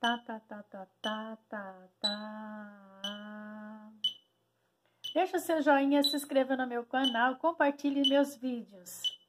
tá, tá, tá, tá, tá, tá, tá. Deixa o seu joinha, se inscreva no meu canal, compartilhe meus vídeos.